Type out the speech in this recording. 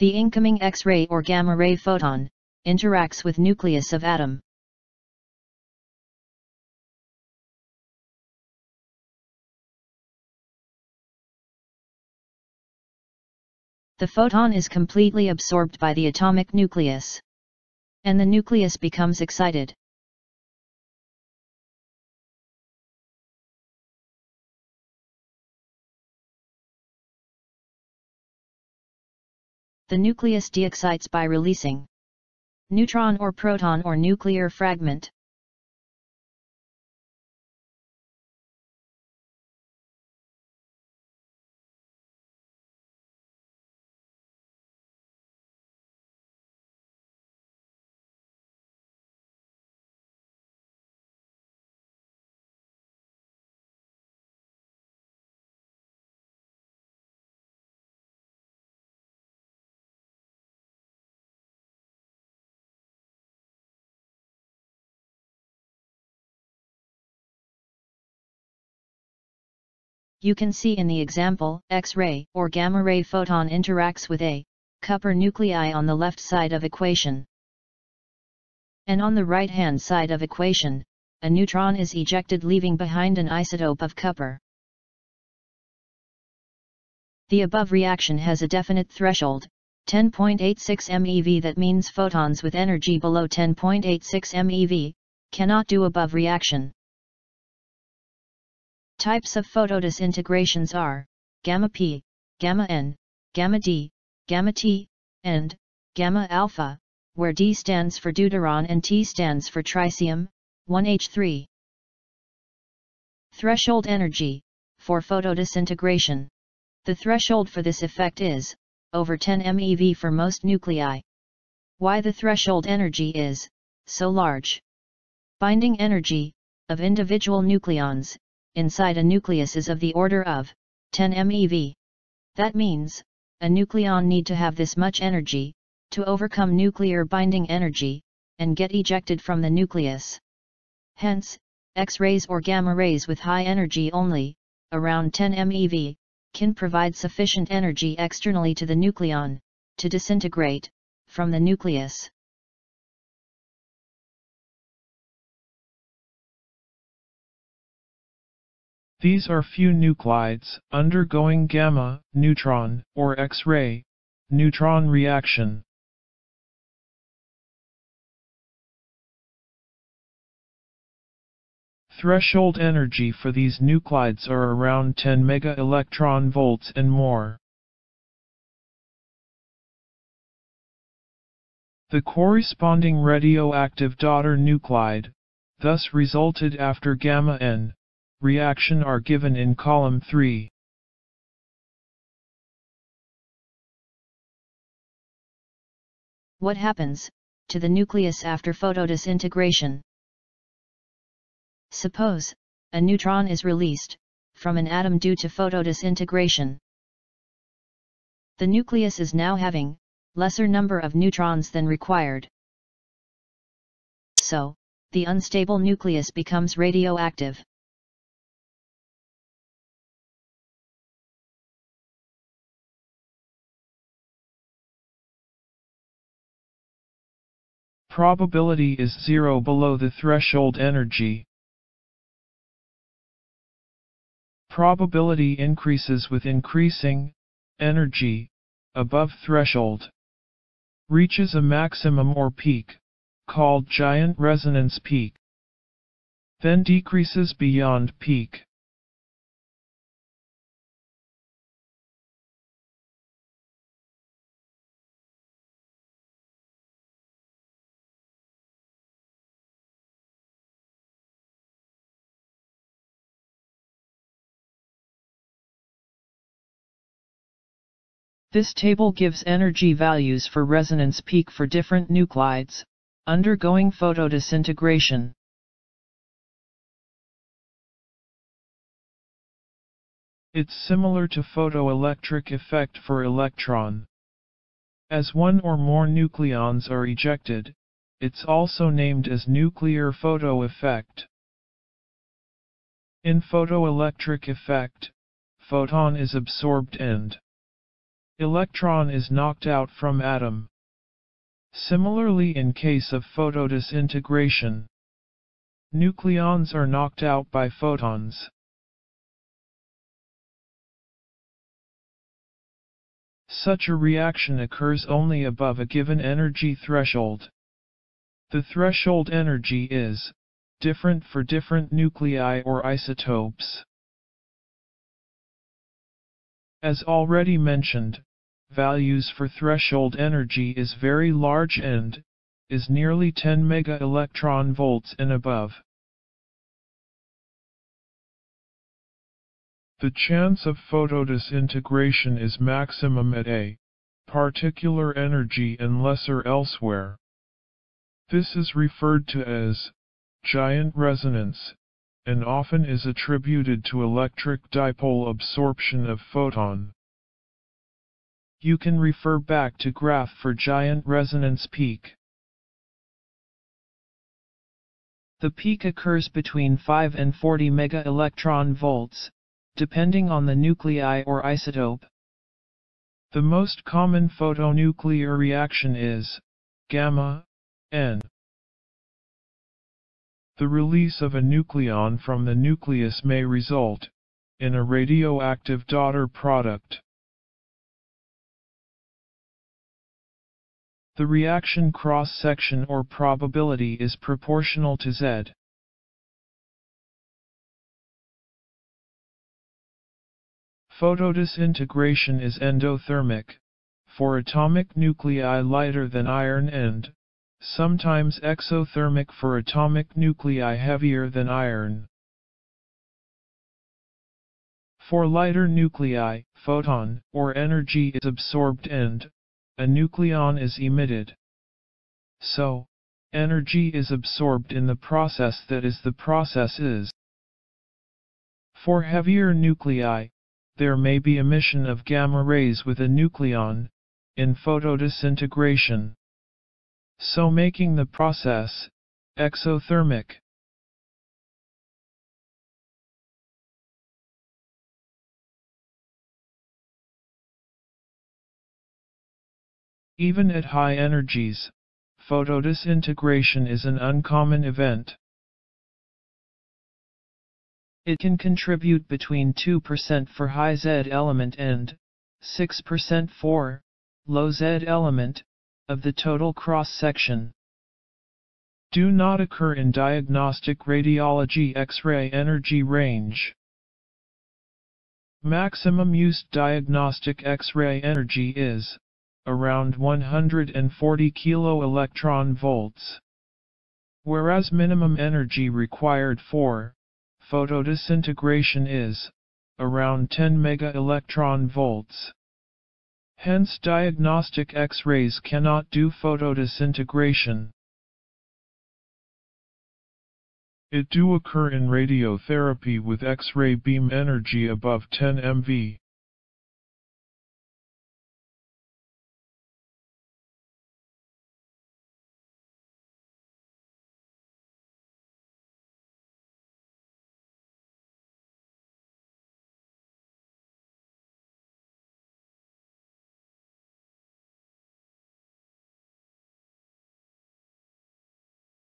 The incoming X-ray or gamma-ray photon, interacts with nucleus of atom. The photon is completely absorbed by the atomic nucleus. And the nucleus becomes excited. The nucleus de-excites by releasing neutron or proton or nuclear fragment. You can see in the example, X-ray or gamma-ray photon interacts with a copper nuclei on the left side of equation. And on the right-hand side of equation, a neutron is ejected leaving behind an isotope of copper. The above reaction has a definite threshold, 10.86 MeV that means photons with energy below 10.86 MeV, cannot do above reaction. Types of photodisintegrations are, gamma P, gamma N, gamma D, gamma T, and gamma alpha, where D stands for deuteron and T stands for tritium, 1H3. Threshold energy, for photodisintegration. The threshold for this effect is, over 10 MeV for most nuclei. Why the threshold energy is, so large? Binding energy, of individual nucleons, inside a nucleus is of the order of 10 MeV. That means, a nucleon need to have this much energy, to overcome nuclear binding energy, and get ejected from the nucleus. Hence, X-rays or gamma rays with high energy only, around 10 MeV, can provide sufficient energy externally to the nucleon, to disintegrate, from the nucleus. These are few nuclides undergoing gamma, neutron, or X-ray, neutron reaction. Threshold energy for these nuclides are around 10 mega electron volts and more. The corresponding radioactive daughter nuclide, thus resulted after gamma N, reaction are given in column 3. What happens to the nucleus after photodisintegration? Suppose, a neutron is released from an atom due to photodisintegration. The nucleus is now having lesser number of neutrons than required. So, the unstable nucleus becomes radioactive. Probability is zero below the threshold energy. Probability increases with increasing energy above threshold. Reaches a maximum or peak, called giant resonance peak. Then decreases beyond peak. This table gives energy values for resonance peak for different nuclides, undergoing photodisintegration. It's similar to photoelectric effect for electron. As one or more nucleons are ejected, it's also named as nuclear photo effect. In photoelectric effect, photon is absorbed and electron is knocked out from atom. Similarly in case of photodisintegration, nucleons are knocked out by photons. Such a reaction occurs only above a given energy threshold. The threshold energy is different for different nuclei or isotopes. As already mentioned, values for threshold energy is very large and is nearly 10 mega electron volts and above. The chance of photodisintegration is maximum at a particular energy and lesser elsewhere. This is referred to as giant resonance, and often is attributed to electric dipole absorption of photon. You can refer back to graph for giant resonance peak. The peak occurs between 5 and 40 mega electron volts, depending on the nuclei or isotope. The most common photonuclear reaction is gamma N. The release of a nucleon from the nucleus may result in a radioactive daughter product. The reaction cross-section or probability is proportional to Z. Photodisintegration is endothermic, for atomic nuclei lighter than iron and, sometimes exothermic for atomic nuclei heavier than iron. For lighter nuclei, photon or energy is absorbed and a nucleon is emitted. So, energy is absorbed in the process that is the process is. For heavier nuclei, there may be emission of gamma rays with a nucleon, in photodisintegration. So making the process, exothermic. Even at high energies, photodisintegration is an uncommon event. It can contribute between 2% for high Z element and 6% for low Z element of the total cross-section. Do not occur in diagnostic radiology X-ray energy range. Maximum used diagnostic X-ray energy is around 140 kilo electron volts. Whereas minimum energy required for photodisintegration is around 10 mega electron volts. Hence diagnostic X-rays cannot do photodisintegration. It do occur in radiotherapy with X-ray beam energy above 10 MV.